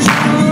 Çıktı.